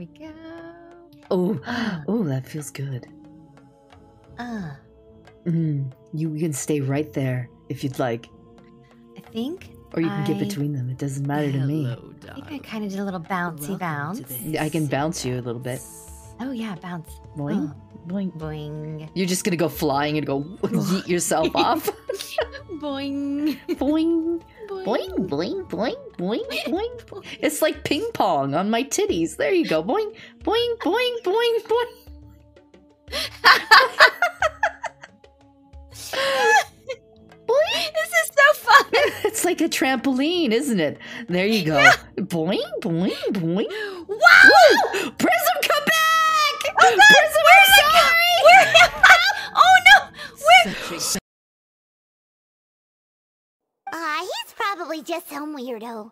we go. Oh, Ah. oh, that feels good. Uh, Mm, you can stay right there if you'd like, I think. or you can get between them. It doesn't matter to me. Hello, I think I kind of did a little bouncy Welcome bounce. to I can Hissing bounce you a little bit. Oh yeah, bounce. Boing, boing. Boing. You're just gonna go flying and go yeet yourself off. Boing. boing, boing, boing, boing, boing, boing. It's like ping pong on my titties. There you go. Boing, boing, boing, boing, boing. boing. This is so fun. It's like a trampoline, isn't it? There you go. Boing, boing, boing. Wow! Woo! Such a Ah, he's probably just some weirdo.